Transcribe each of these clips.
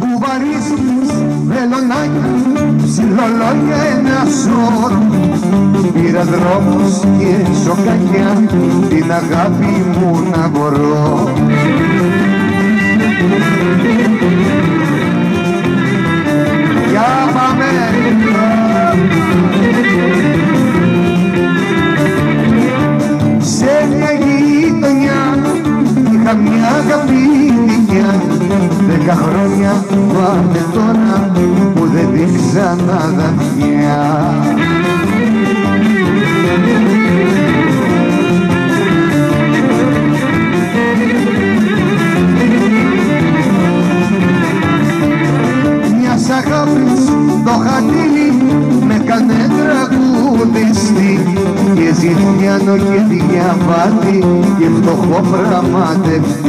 Βουβαρίζεις βελονάκια, ψιλολόγια ένα σώρο Πήρα δρόμους και σοκακιά, την αγάπη μου να μπορώ Για πάμε! Είχα μια αγαπητικιά Δέκα χρόνια πάνε τώρα που δεν την ξαναδα πια Μιας αγάπης το χατήλι με κάνε τραγουδιστή και ζητιάνο και διαβάτη και φτωχό πραγματευτή.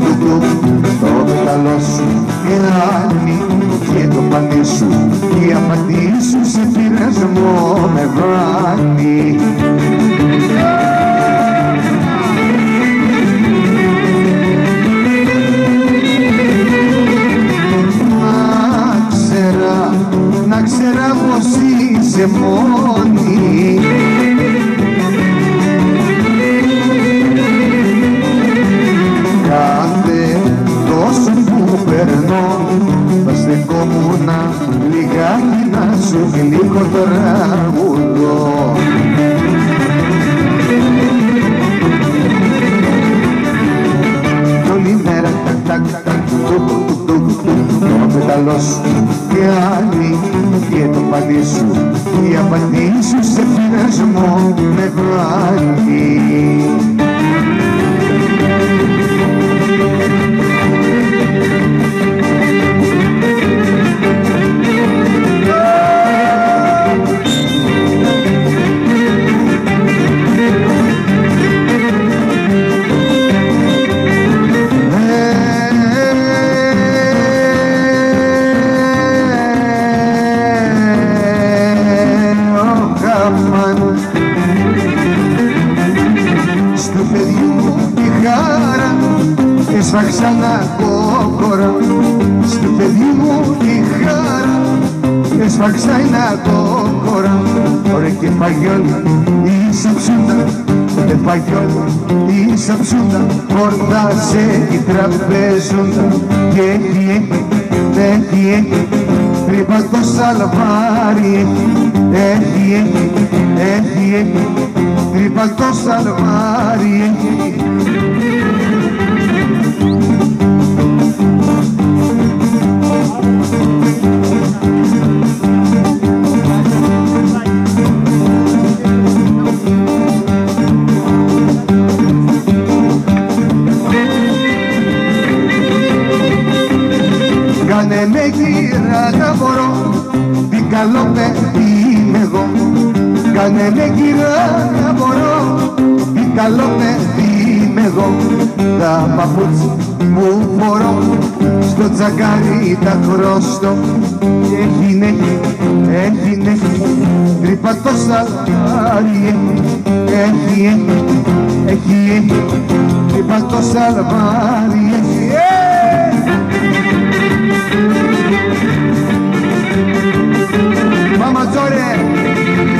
Τουκ τουκ τουκ Το πεταλό σου κάνει και το πανί σου. Η απαντή σου σε πειρασμό με βάνει Να ξέρα, να ξέρα πως είσαι μόνη Mudra έσφαξα ένα κόκορα Ωραία και παγιόλ ίσα ψούντα και παγιόλ ίσα ψούντα Χορτάσε η τραπέζοντα και έχει έχει έχει έχει τρύπα το σαλβάρι. Έχει έχει έχει έχει τρύπα το σαλβάρι. έχει Κάνε Τα παπούτσια που φορώ Στο τσακάρι τα χρωστώ Έγινε, έγινε Τρύπα το σαλάρι Έχει, έχει, έχει Τρύπα το σαλάρι Έχει, Μάμα Τζόρε!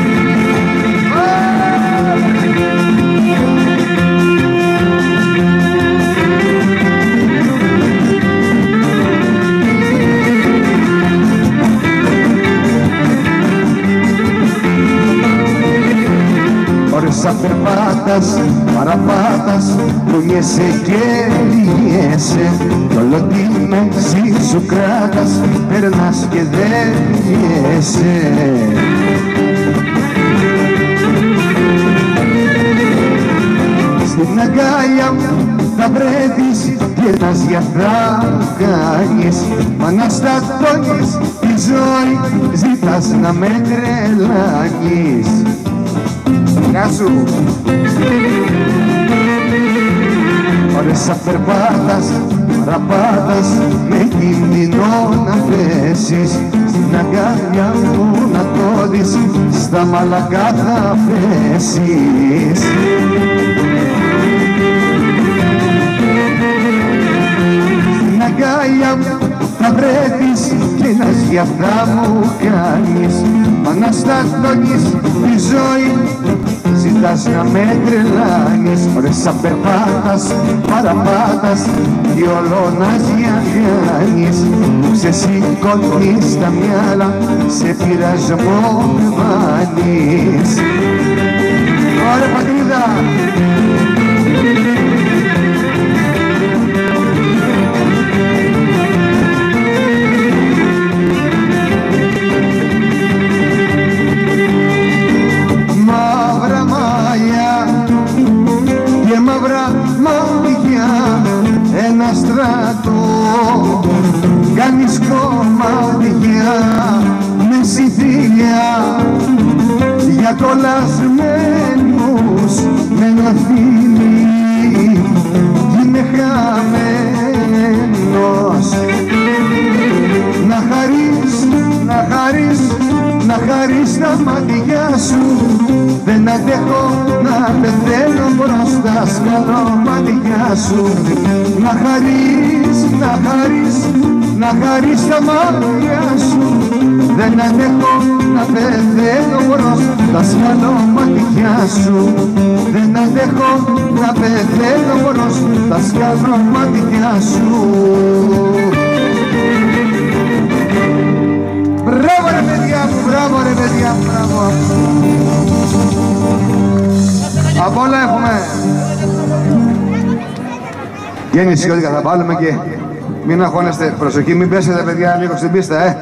Σαν περπάτας, παραπάτας Κουνιέσαι και λυγέσαι Κι όλο τι μέση σου κράτας Περνάς και δεν λυγέσαι Στην αγκάλια μου θα βρέθεις και να για θα κάνεις Μα να στατώνεις τη ζωή ζητάς να με τρελάνεις Γεια σου. Ωρες απερπάτας, παραπάτας με κινδυνό να πέσεις. Στην αγκάλια μου να το δεις στα μαλακά θα πέσεις. Αγκάλια μου θα βρέθεις και να για αυτά μου κάνεις. Μα να σταθμώνεις τη ζωή ζητάς να με τρελάνεις Ρε σαν περπάτας, παραπάτας κι όλο να διαχάνεις Μου ξεσηκώνεις τα μυαλά σε πειρασμό μάνεις Ωραία πατρίδα! Κάνεις κομμάτια με συθήλια για κολλασμένους με ένα φίλι κι είμαι χαμένος να χαρείς τα μάτια σου. Δεν αντέχω να πεθαίνω μπροστά στα μάτια σου. Να χαρείς, να χαρείς, να χαρείς τα μάτια σου. Δεν αντέχω να πεθαίνω μπροστά στα μάτια σου. Δεν αντέχω να πεθαίνω μπροστά στα μάτια σου μπράβο ρε παιδιά μου, μπράβο. Από όλα έχουμε. Γέννηση όλοι θα βάλουμε και μην αγχώνεστε. Προσοχή, μην πέσετε παιδιά λίγο στην πίστα, ε.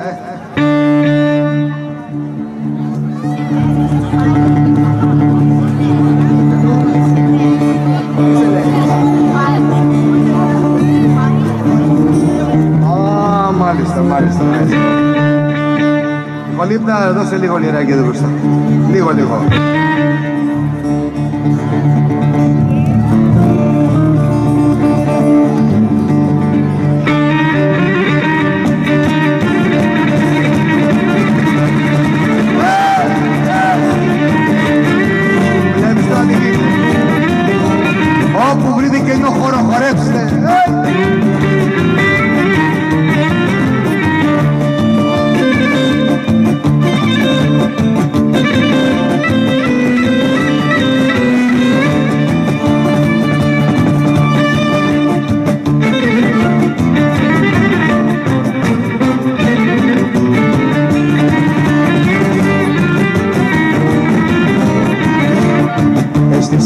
Βαλίπτα, δώσε λίγο λιράκι εδώ μπροστά. Λίγο, λίγο.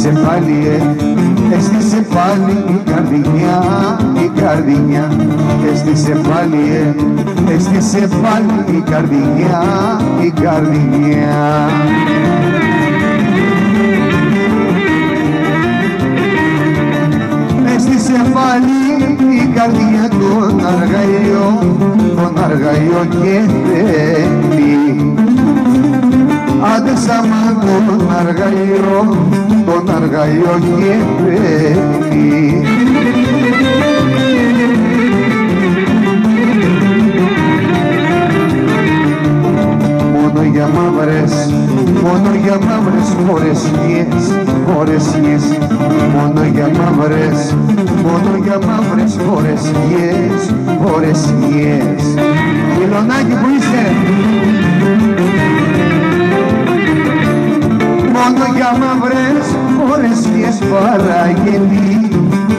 Έστησε πάλι, ε, έστησε πάλι η καρδιά, η καρδιά. Έστησε πάλι, ε, έστησε πάλι η καρδιά, η καρδιά. Έστησε πάλι η καρδιά τον αργαϊό, τον αργαϊό και θέλει Άντε σαν τον αργαϊό, τον αργαϊό και πρέπει. Μόνο για μαύρες, μόνο για μαύρες φορεσιές, φορεσιές Μόνο για μαύρες, μόνο για μαύρες φορεσιές, φορεσιές Φιλονάκι που είσαι, μόνο για μαύρες ώρες και παραγγελί,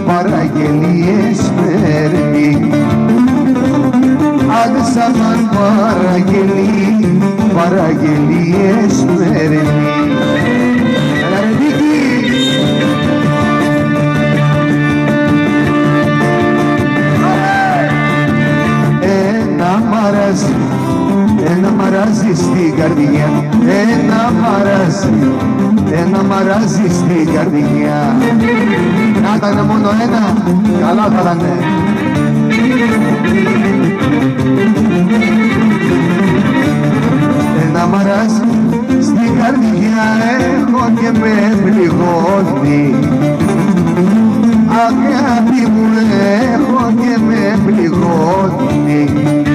παραγγελίες παίρνει. Άντσα σαν παραγγελί, παραγγελίες παίρνει. Ένα ε, μαραζί ένα μαράζει στην καρδιά, ένα μαράζι ένα μαράζει στην καρδιά. Να ήταν μόνο ένα, καλά θα ήταν. Ένα μαράζι στην καρδιά έχω και με πληγώνει. Αγάπη μου έχω και με πληγώνει.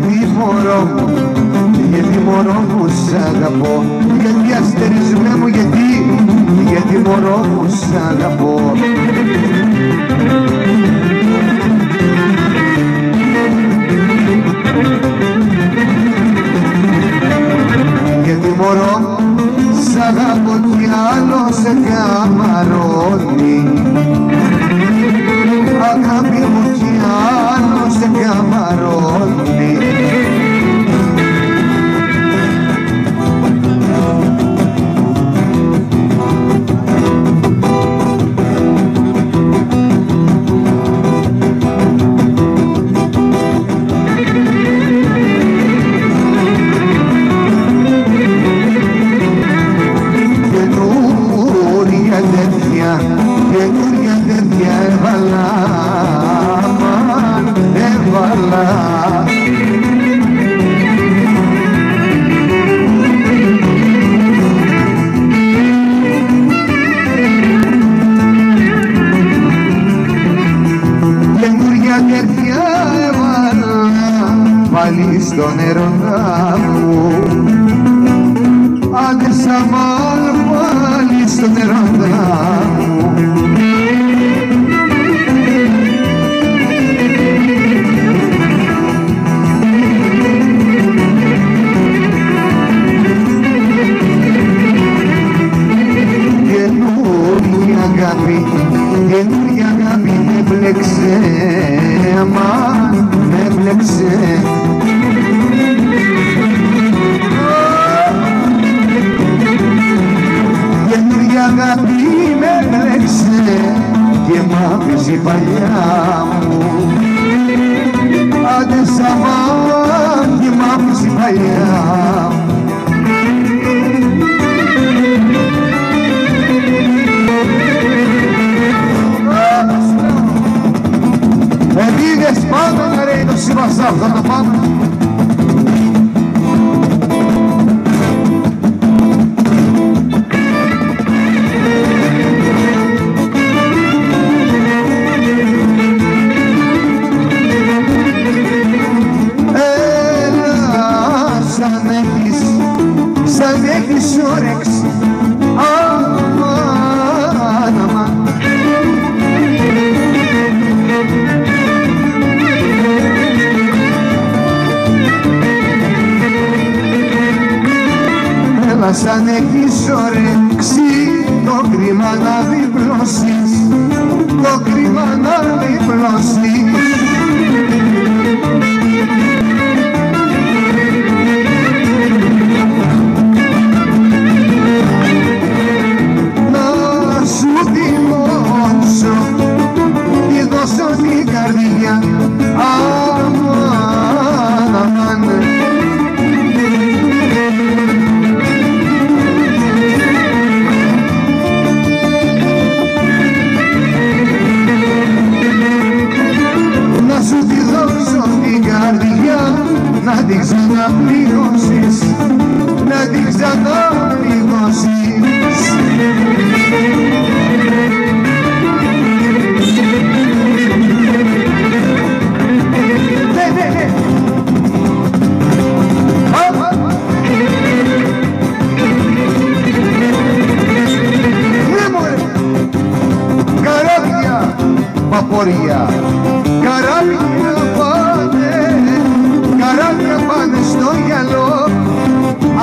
Γιατί μωρό μου, γιατί μωρό μου σ' αγαπώ. Γιατί αστερισμέ μου, γιατί, γιατί μωρό μου σ' αγαπώ πάλι στο νερό μου. Άντε σαμάν πάλι στον ερωτά μου. Καινούργια αγάπη, καινούργια αγάπη με μπλέξε, αμάν με μπλέξε και μ' άφησε η παλιά μου. Άντε σαμάν και μ' άφησε η παλιά μου Επίδες πάμε ρε το σύμβασά θα το πάμε Έλα σαν έχεις όρεξη το κρίμα να διπλώσεις το κρίμα να διπλώσεις παπορία, καράβια πάνε, καράβια πάνε στο γυαλό,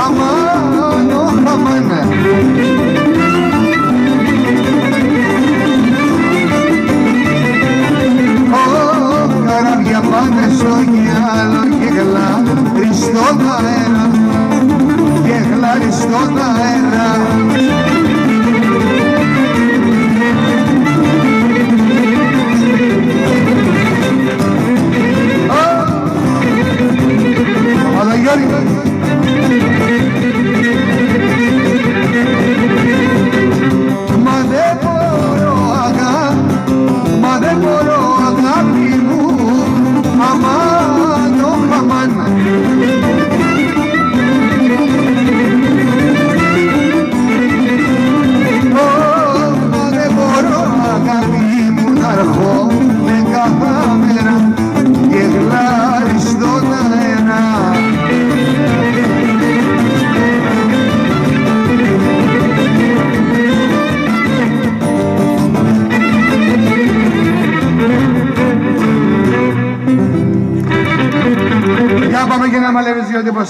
αμάν, οχ, αμάν. Ω, καράβια πάνε στο γυαλό και γλάρι στον αέρα, και γλάρι στον αέρα.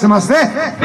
Μαλεύεις διότι πως είμαστε. Ένα,